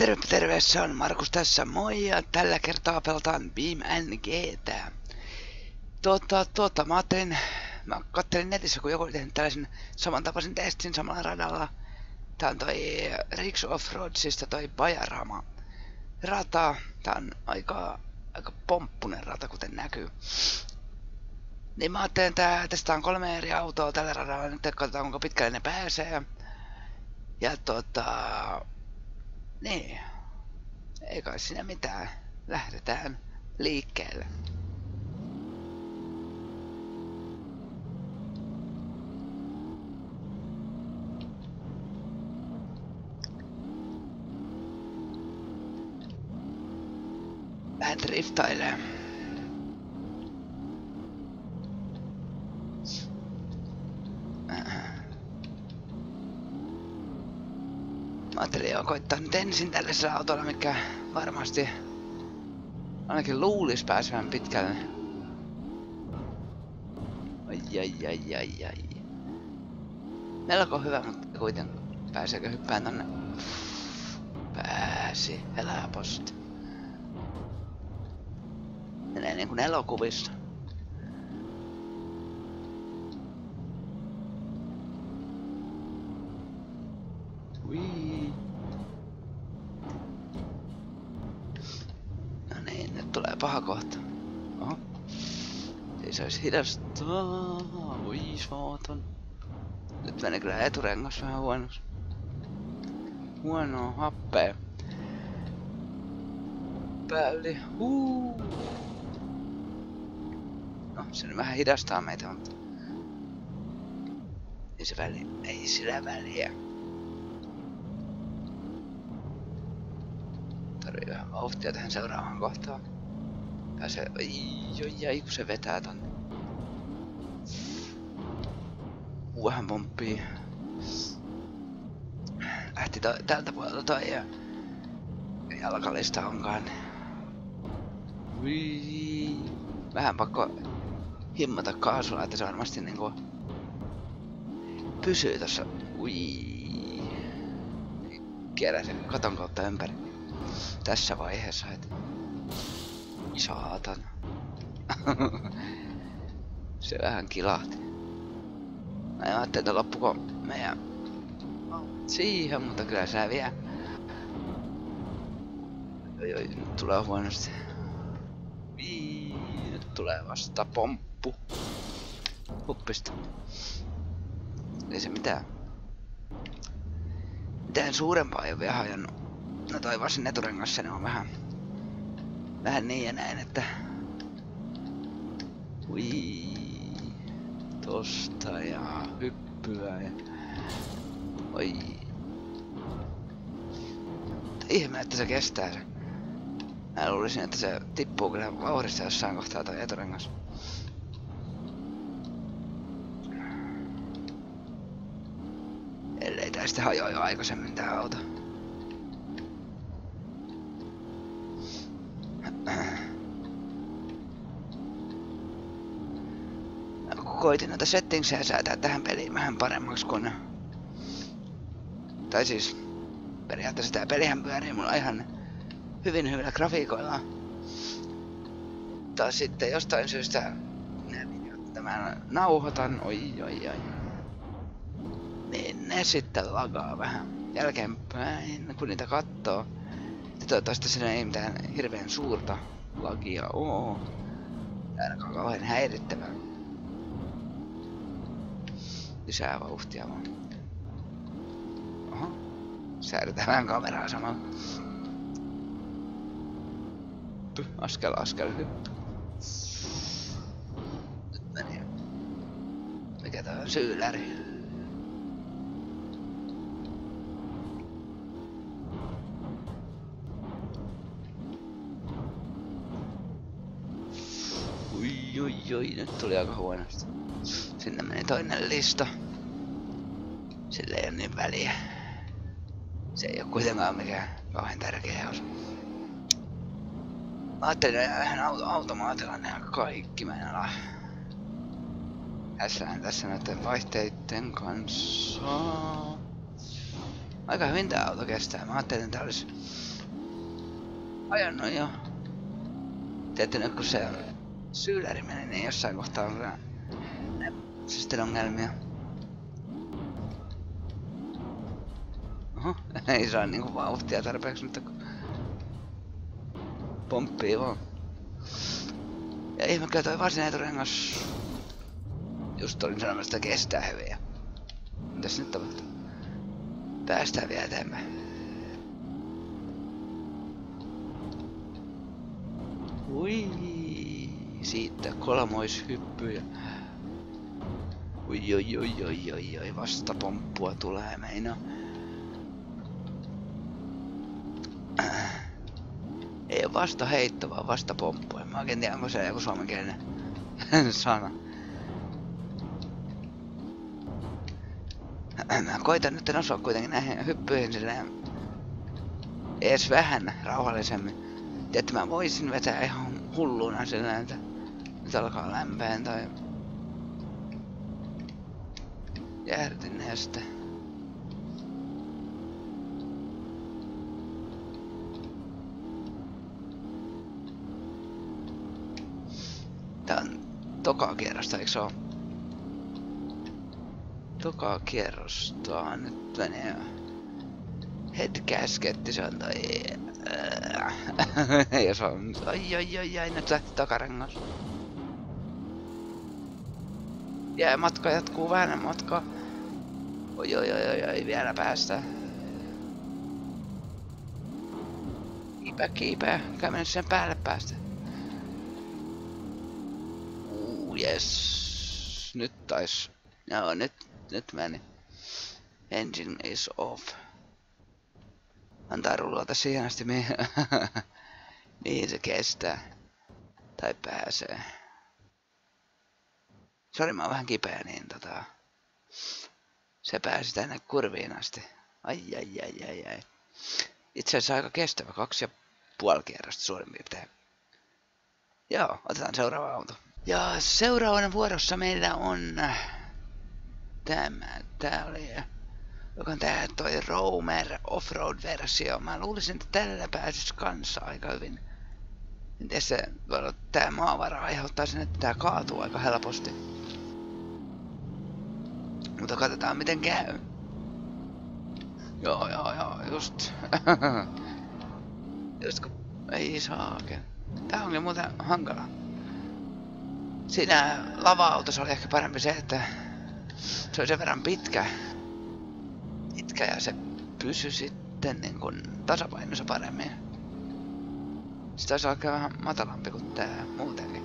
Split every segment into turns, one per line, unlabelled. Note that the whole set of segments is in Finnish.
Terve, terve, se on Markus tässä, moi, ja tällä kertaa pelataan Beam NGtä. Tota, tota, mä ajattelin, mä kattelin netissä, kun joku oli tehnyt tällaisen samantapaisen testin samalla radalla. Tää on toi Rix Offroadsista toi Bajarama rata. Tää on aika, aika pomppunen rata, kuten näkyy. Niin mä ajattelin, tästä on kolme eri autoa tällä radalla, nyt katsotaan kuinka pitkälle ne pääsee. Ja tota, niin. Ei kai siinä mitään. Lähdetään liikkeelle. Vähän driftailee. Mä ajattelin jo koittaa nyt ensin tällaisella autolla, mikä varmasti ainakin luulis pääsevän pitkälle. Ai ai ai ai ai. Melko hyvä, mutta kuitenkin pääseekö hyppään tonne? Pääsi, helposti. Menee niin kuin elokuvissa. Wii. No niin, nyt tulee paha kohta. Oho. Saisi hidastaa. Ui, saaton. Nyt meni kyllä eturengas vähän huonoksi. Huonoa happea. Päälli. Huu. No, se nyt vähän hidastaa meitä, mutta... Ei se väli, ei sillä väliä. tarvii vähän vauhtia tähän seuraavaan kohtaan. Pääsee... Ai, ai, ai, kun se vetää tonne. Vähän pomppii. Lähti tältä puolelta toi ja... Jalkalista onkaan. Vähän pakko himmata kaasulla, että se varmasti niinku pysyy tossa. Ui. Kierräsin katon kautta ympäri tässä vaiheessa, että saatan. se vähän kilahti. Mä ajattelin, että loppuko meidän siihen, mutta kyllä se vie. Oi, oi, nyt tulee huonosti. Vii, nyt tulee vasta pomppu. Huppista. Ei se mitään. Mitään suurempaa ei ole vielä hajannut. No toi vasen eturengassa ne on vähän... Vähän niin ja näin, että... Ui, tosta ja hyppyä ja... Oi. Ihme, että se kestää se. Mä luulisin, että se tippuu kyllä vauhdissa jossain kohtaa toi eturengas. Ellei tästä hajoa jo aikaisemmin tää auto. Koitin noita settingsejä säätää tähän peliin vähän paremmaksi kun... Tai siis... Periaatteessa tää pelihän pyörii mulla ihan hyvin hyvillä grafiikoilla. Mutta sitten jostain syystä tämän nauhoitan, oi oi oi. Niin ne sitten lagaa vähän jälkeenpäin, kun niitä kattoo. Ja toivottavasti siinä ei mitään hirveän suurta lagia oo. Ainakaan kauhean häirittävää lisää vauhtia vaan. Oho. Säädetään kameraa samalla. Askel, askel, hyppy. Nyt meni. Mikä tää on syyläri? Ui, ui, ui, nyt tuli aika huonosti. Sinne meni toinen lista. Sillä ei ole niin väliä. Se ei ole kuitenkaan mikään kauhean tärkeä osa. Mä ajattelin ihan auto automaatilla ne kaikki mennä Tässähän tässä näiden vaihteiden kanssa. Aika hyvin tää auto kestää. Mä ajattelin, että tää olisi ajanut jo. Tiedätte nyt kun se syyläri meni, niin jossain kohtaa on sitten ongelmia. Oho, ei saa niinku vauhtia tarpeeksi, mutta kun pomppii vaan. Ja ihme kyllä toi varsin eturengas just olin sanomassa, että kestää hyviä. Mitäs nyt tapahtuu? Päästään vielä eteenpäin. Ui, siitä kolmoishyppyjä. Ui, oi, oi, oi, oi, oi, vastapomppua tulee meina. Ei ole vasta heitto, vaan vasta pomppu. En mä oikein tiedä, onko se joku suomenkielinen sana. Mä koitan nyt osua kuitenkin näihin hyppyihin silleen edes vähän rauhallisemmin. Että mä voisin vetää ihan hulluna silleen, että nyt alkaa lämpeen tai jäähdytin neste. Tää on toka kierrosta, eikö se oo? Toka kierrosta nyt menee headgasketti se on toi... ja se on... Ai ai ai ai, nyt lähti takarengas. Ja matka jatkuu vähän matka. Oi oi oi oi, oi vielä päästä. Kiipää kiipää, käy mennä sen päälle päästä. Uh, yes. Nyt tais. Joo, nyt, nyt meni. Engine is off. Antaa rullata siihen asti, mihin, mihin se kestää. Tai pääsee. Sori, mä oon vähän kipeä, niin tota... Se pääsi tänne kurviin asti. Ai ai ai ai ai. Itse asiassa aika kestävä, kaksi ja puoli kierrosta suurin piirtein. Joo, otetaan seuraava auto. Ja seuraavana vuorossa meillä on tämä. Tää oli joka on tää toi Roamer Offroad-versio. Mä luulisin, että tällä pääsis kanssa aika hyvin. Miten se, tää maavara aiheuttaa sen, että tää kaatuu aika helposti. Mutta katsotaan miten käy. Joo, joo, joo, just. just kun ei saake. Tää onkin muuten hankala. Siinä lava-autossa oli ehkä parempi se, että se on sen verran pitkä, pitkä ja se pysy sitten niin kuin tasapainossa paremmin. Taisi olla vähän matalampi kuin tää muutenkin.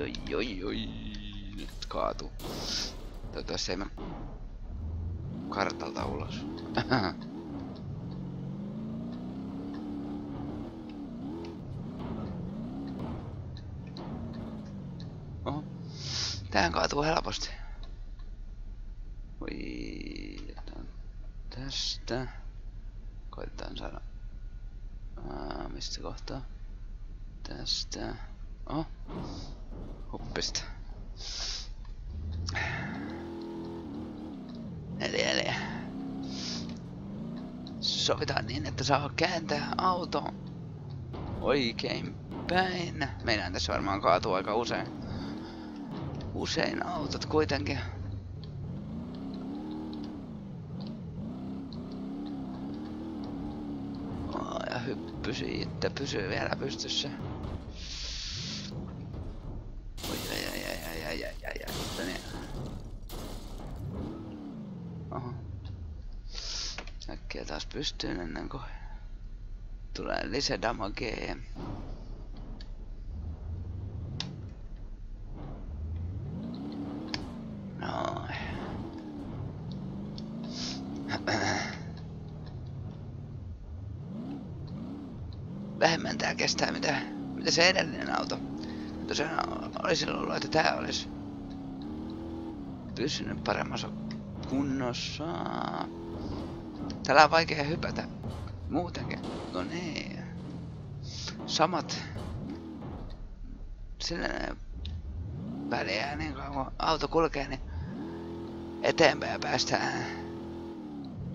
Oi oi oi. Nyt kaatu. Toivottavasti ei mä kartalta ulos. Tähän kaatuu helposti. Oi, tästä. Koitetaan saada... Aa, mistä kohtaa? Tästä. Oh. Huppista. Neljä, neljä. Sovitaan niin, että saa kääntää auto oikein päin. Meidän tässä varmaan kaatuu aika usein usein autot kuitenkin. Ja hyppy siitä, pysyy vielä pystyssä. Pystyyn ennen kuin tulee lisää damagea. vähemmän tää kestää mitä, mitä se edellinen auto. Tosiaan olisin ollut, että tää olisi pysynyt paremmassa kunnossa. Täällä on vaikea hypätä muutenkin. No niin. Samat. Sillä väliä, niin kun auto kulkee, niin eteenpäin päästään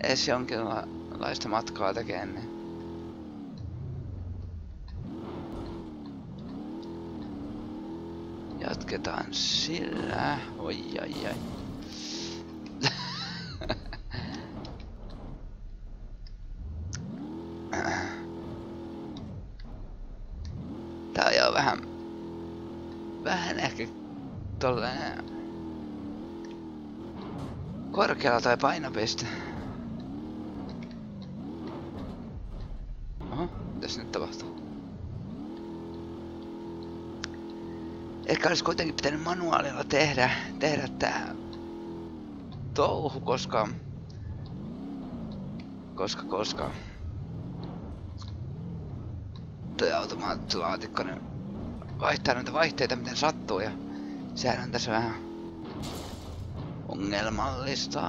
edes jonkinlaista matkaa tekemään. Niin. Jatketaan sillä. Oi, ai, ai. Tää on jo vähän... Vähän ehkä tolleen... Korkealla tai painopiste. Oho, mitäs nyt tapahtuu? Ehkä olisi kuitenkin pitänyt manuaalilla tehdä, tehdä tää touhu, koska... Koska, koska... Toi automaattilaatikko niin vaihtaa noita vaihteita miten sattuu ja sehän on tässä vähän ongelmallista.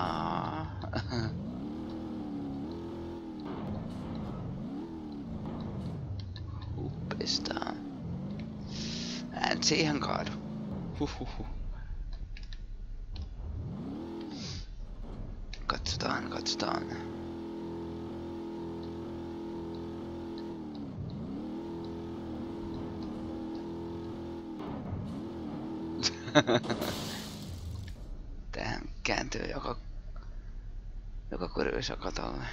Uppistaa. En siihen kaadu. Huhhuhu. Katsotaan, katsotaan. Tähän kääntyy joka, joka kurvissa katolle.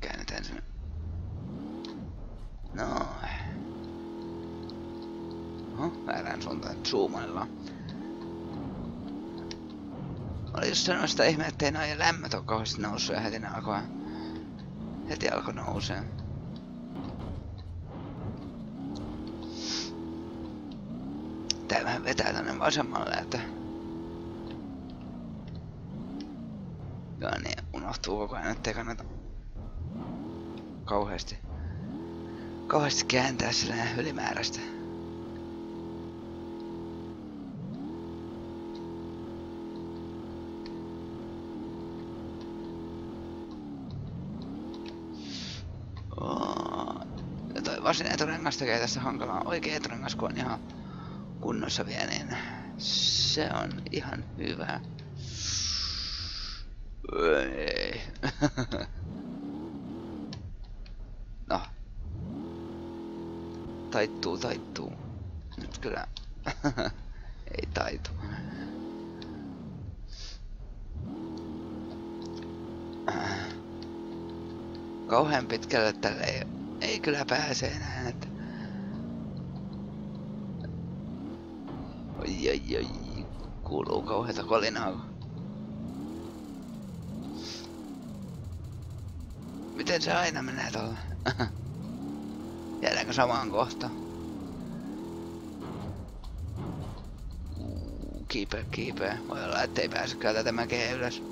Käännetään sen. No. Oho, väärään suuntaan zoomaillaan. Oli just sellaista ihme, ettei noin lämmöt ole kauheasti noussut ja heti ne alkoi, heti alkoi nousee. Vetää tänne vasemmalle, että... Joo niin, unohtuu koko ajan, ettei kannata kauheasti kauheasti kääntää sillä ylimääräistä. Ja toi vasen eturengas tekee tässä hankalaa. Oikea eturengas kun on ihan kunnossa vielä, niin se on ihan hyvä. No. Taittuu, taittuu. Nyt kyllä. Ei taitu. Kauhean pitkälle tälle ei, ei kyllä pääse enää. Että... Oi. Kuuluu kauheita kolinaa. Miten se aina menee tuolla? Jäädäänkö samaan kohtaan? Kiipeä, kiipeä. Voi olla, ettei pääsekään tätä mäkeä ylös.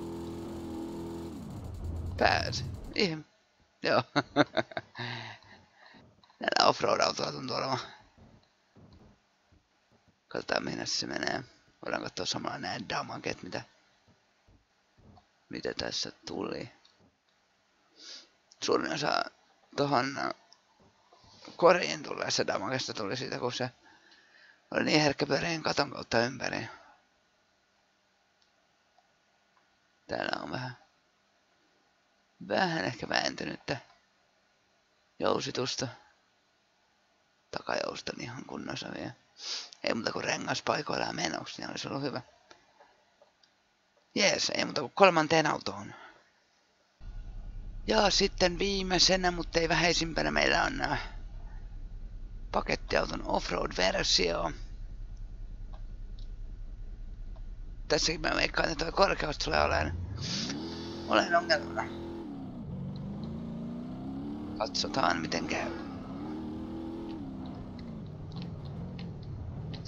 Pääsi. Ihan. Joo. Näillä offroad-autoilla tuntuu olevan. Katsotaan minne se menee. Voidaan katsoa samalla nämä damaket, mitä, mitä tässä tuli. Suurin osa tohon koriin tulleessa damakesta tuli siitä, kun se oli niin herkkä pyöriin katon kautta ympäri. Täällä on vähän, vähän ehkä vääntynyttä jousitusta. Takajousta niin ihan kunnossa vielä. Ei muuta kuin rengas paikoillaan menoksi, niin olisi ollut hyvä. Jees, ei muuta kuin kolmanteen autoon. Ja sitten viimeisenä, mutta ei vähäisimpänä, meillä on nämä pakettiauton offroad-versio. Tässäkin mä veikkaan, että tuo korkeus tulee olemaan, olen ongelmana. Katsotaan miten käy.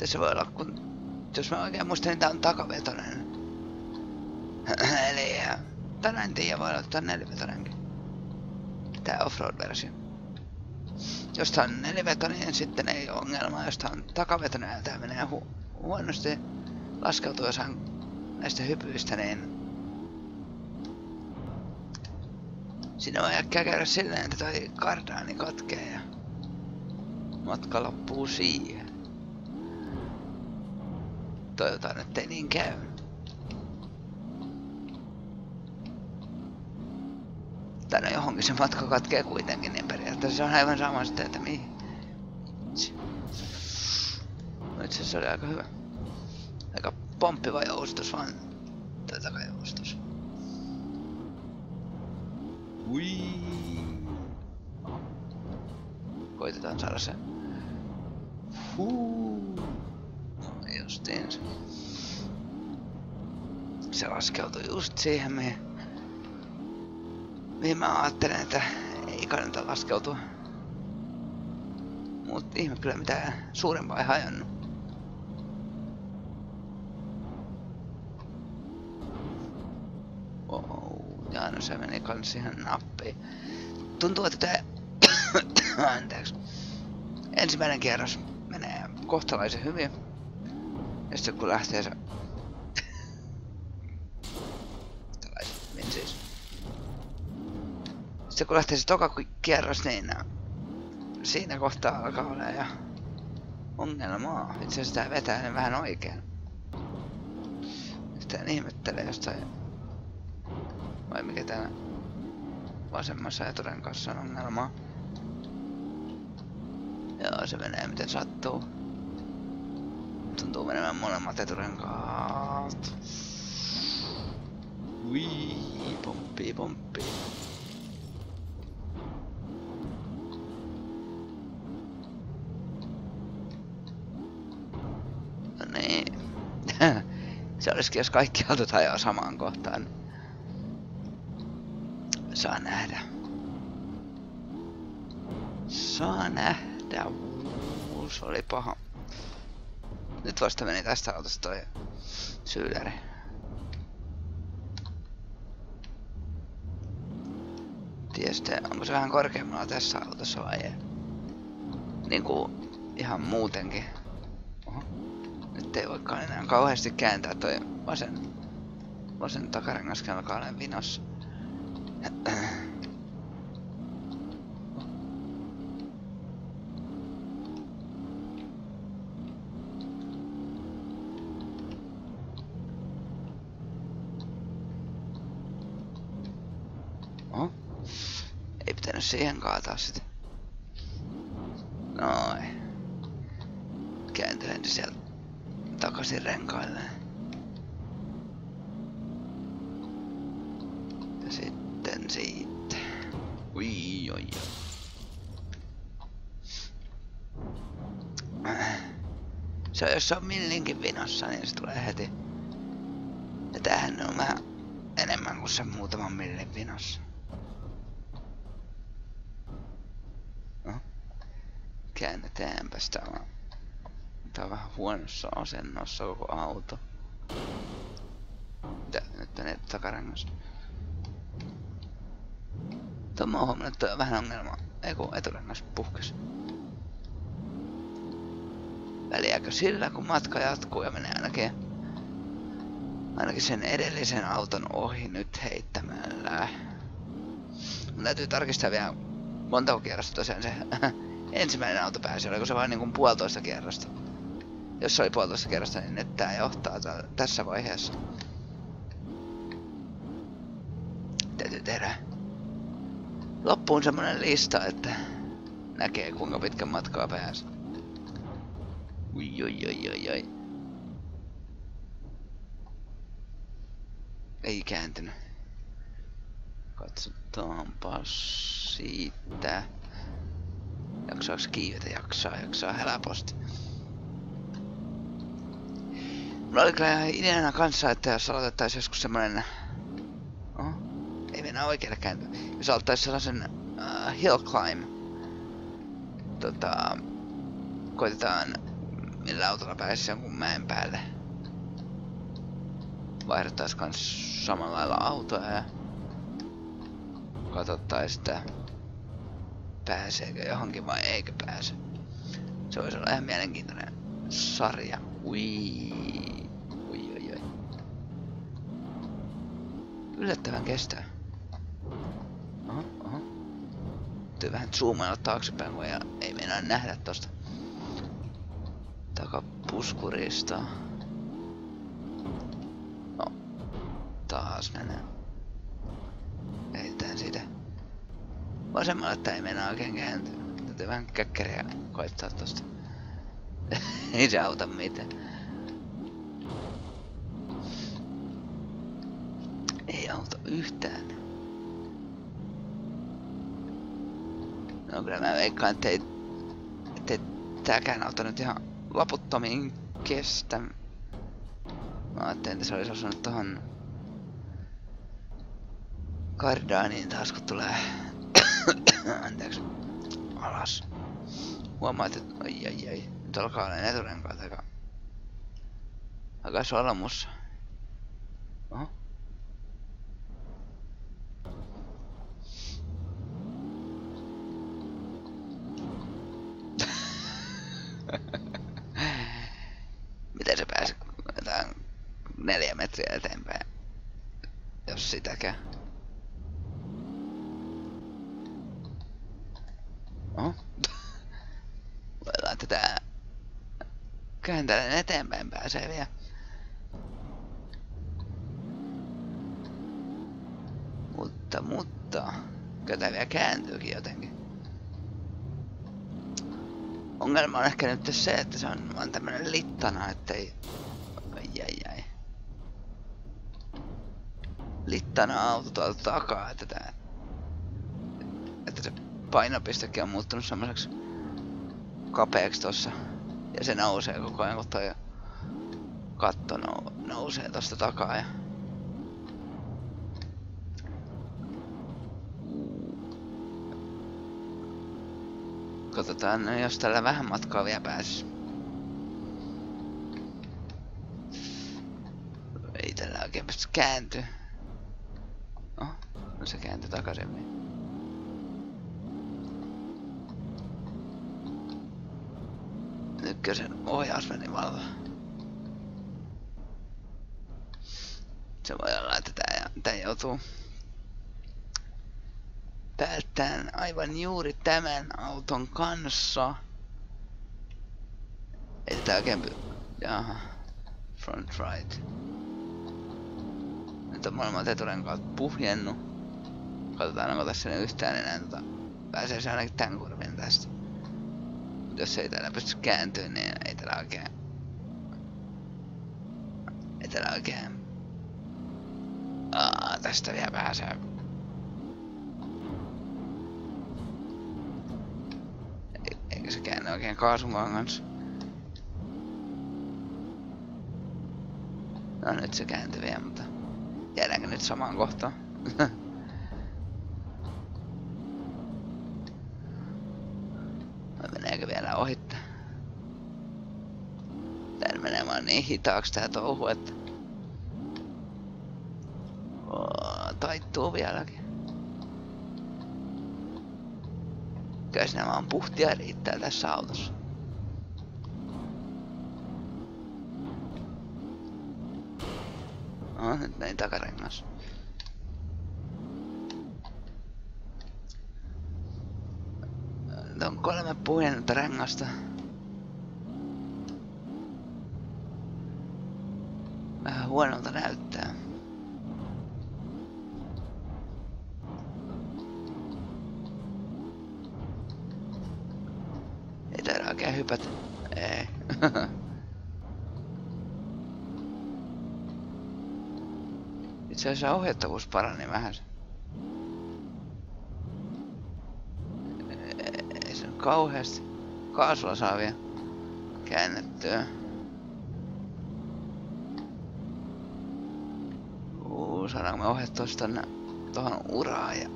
Tässä voi olla, kun jos mä oikein muistan, niin tää on takavetonen. Eli tänään en tiedä, voi olla, on nelivetonenkin. Tää offroad-versio. Jos tää on nelivetonen, niin sitten ei ole ongelmaa. Jos tää on takavetonen ja tää menee hu huonosti laskeutuessaan näistä hypyistä, niin Siinä voi äkkiä käydä silleen, että toi kardaani katkee ja matka loppuu siihen. Toivotaan, ettei niin käy. No johonkin se matka katkee kuitenkin, niin periaatteessa se on aivan sama sitten, että mihin. No itse asiassa oli aika hyvä. Aika pomppiva joustus vaan. Tätä joustus. Ui. Koitetaan saada se. Huu. Justiin se. Laskeutui just siihen mihin, mihin mä ajattelen, että ei kannata laskeutua. Mut ihme kyllä mitään suurempaa ei hajonnut. No se meni kans ihan nappiin. Tuntuu, että tää... Anteeksi. Ensimmäinen kierros menee kohtalaisen hyvin. Ja sitten kun lähtee se... Tällaiset, siis. Sitten kun lähtee se toka kierros, niin siinä kohtaa alkaa olla ja ongelmaa. Itse asiassa tää vetää ne vähän oikein. Sitten ihmettelee jostain... Vai mikä täällä vasemmassa eturenkaassa on ongelmaa. Joo, se menee miten sattuu. Tuntuu menemään molemmat eturenkaat. Ui, pomppii, pomppii. No niin. se olisikin, jos kaikki autot ajaa samaan kohtaan. Saa nähdä. Saa nähdä. Se oli paha. Nyt vasta meni tästä autosta toi syydäri. Tiedä onko se vähän korkeammalla tässä autossa vai ei. Niinku ihan muutenkin. Oho. Nyt ei voikaan enää kauheasti kääntää toi vasen, vasen takarengaskin alkaa olemaan vinossa. Oho. Ei pitänyt siihen kaataa sitä. Noin. Kääntelen sieltä takaisin renkaille. Ja sitten siitä. Ui, oi, Se on, jos se on millinkin vinossa, niin se tulee heti. Ja tämähän on vähän enemmän kuin se muutaman millin vinossa. Käännetäänpäs täällä. Tää on vähän huonossa asennossa koko auto. Mitä nyt menee takarengas? Tuo mä oon huomannut, että on vähän ongelma. Ei kun eturengas puhkes. Väliäkö sillä, kun matka jatkuu ja menee ainakin, ainakin sen edellisen auton ohi nyt heittämällä. Mun täytyy tarkistaa vielä monta kierrosta tosiaan se ensimmäinen auto pääsi, oliko se vain niin kuin puolitoista kierrosta? Jos se oli puolitoista kierrosta, niin nyt tää johtaa tässä vaiheessa. Täytyy tehdä loppuun semmonen lista, että näkee kuinka pitkän matkaa pääsi. Ui, oi, oi, oi, oi. Ei kääntynyt. Katsotaanpa siitä. Jaksaaks kiivetä? Jaksaa, jaksaa helposti. Mulla oli kyllä ideana kanssa, että jos aloitettaisiin joskus semmonen... Oh, ei mennä oikealle kääntyä. Jos aloittaisiin sellaisen uh, hill climb. Tota... Koitetaan millä autolla pääsisi jonkun mäen päälle. Vaihdettaisiin kans samalla lailla autoa ja... Katsottaisiin sitä pääseekö johonkin vai eikö pääse. Se voisi olla ihan mielenkiintoinen sarja. Ui. Ui, ui, ui. Yllättävän kestää. Oho, oho. Täytyy vähän zoomailla taaksepäin, kun ei, ei meinaa nähdä tosta. Takapuskurista. No. Taas menee. Ei tää siitä. Vasemmalle ei mennä oikein kääntyä. Täytyy vähän käkkäriä koittaa tosta. ei se auta mitään. Ei auta yhtään. No kyllä mä veikkaan, ettei, ettei tääkään auta nyt ihan loputtomiin kestä. Mä ajattelin, että se olisi osunut tohon kardaaniin taas kun tulee anteeksi alas. Huomaat, että ai ai ai, nyt alkaa olla eturenkaat aika aika solmussa. Oho. Miten se pääsi jotain neljä metriä eteenpäin? Jos sitäkään. Voidaan tätä kääntelen eteenpäin pääsee vielä. Mutta, mutta... Kyllä vielä kääntyykin jotenkin. Ongelma on ehkä nyt se, että se on vaan tämmönen littana, ettei... Ai ai ai. Littana auto tuolta takaa, että tää... Että se painopistekin on muuttunut semmoiseksi kapeaksi tossa. Ja se nousee koko ajan, kun toi katto nou nousee tosta takaa. Ja... Katsotaan, no jos tällä vähän matkaa vielä pääsis. Ei tällä oikein pysty kääntyä. Oh, no se kääntyi takaisin ykkösen ohjaus meni valta. Se voi olla, että tää, tää joutuu päättämään aivan juuri tämän auton kanssa. Ei tää oikein. Jaha. Front right. Nyt on molemmat eturenkaat puhjennut. Katsotaan onko tässä yhtään enää tota... Pääsee se ainakin tän kurvin tästä jos ei täällä pysty kääntyä, niin ei täällä oikein... Ei täällä oikein... Aa, tästä vielä pääsee. Eikä se käänny oikein kaasumaan kanssa. No nyt se kääntyi vielä, mutta... Jäädäänkö nyt samaan kohtaan? vielä ohitte. Menee vaan niin hitaaksi tää touhu, että... Oo, taittuu vieläkin. Kyllä siinä vaan puhtia riittää tässä autossa. No, nyt meni takarengas. Puhjennutta rengasta. Vähän huonolta näyttää. Ei täällä oikein hypätä. Ei. Itse asiassa ohjattavuus parani vähän. Kauheasti kaasua saa vielä käännettyä. Uu, saadaanko me ohjattua tonne tohon uraan ja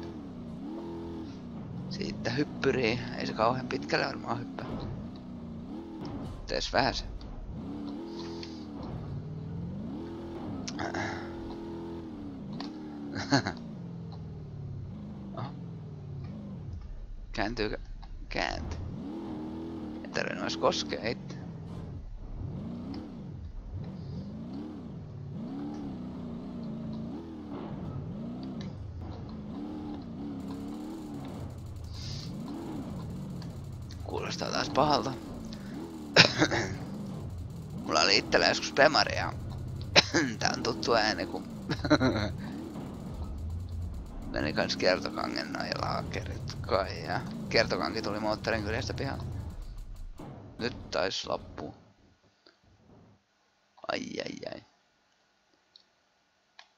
siitä hyppyriin. Ei se kauhean pitkälle varmaan hyppää. Tees vähän se. oh. Kääntyykö? Edes koskea itse. Kuulostaa taas pahalta. oli itsellä joskus Pemari ja tää on tuttu ääni kun meni kans kertokangen noin laakerit kai ja kertokanki tuli moottorin kyljessä pihalle. Nyt tais loppu. Ai ai ai.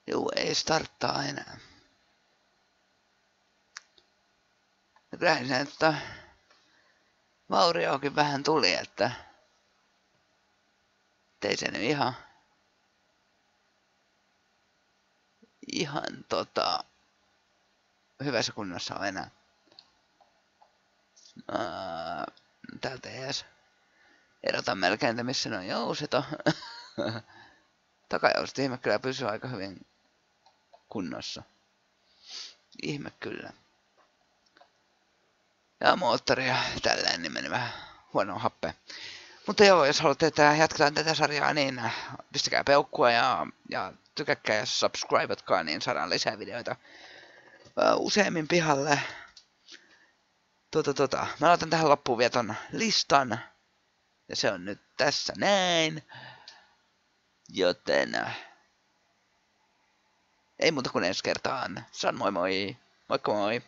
Juu, ei starttaa enää. Kyllähän että vaurioakin vähän tuli, että ei se nyt ihan ihan tota hyvässä kunnossa on enää. Ää, täältä ees. Erotan melkein, että missä ne on jouset on. Takajouset ihme kyllä pysyy aika hyvin kunnossa. Ihme kyllä. Ja moottoria tälleen niin meni vähän huono happe. Mutta joo, jos haluatte, että jatketaan tätä sarjaa, niin pistäkää peukkua ja, ja tykäkkää ja subscribeatkaa, niin saadaan lisää videoita useammin pihalle. Tota, tota. Mä otan tähän loppuun vielä ton listan. Ja se on nyt tässä näin. Joten... Ei muuta kuin ensi kertaan. San moi moi. Moikka moi.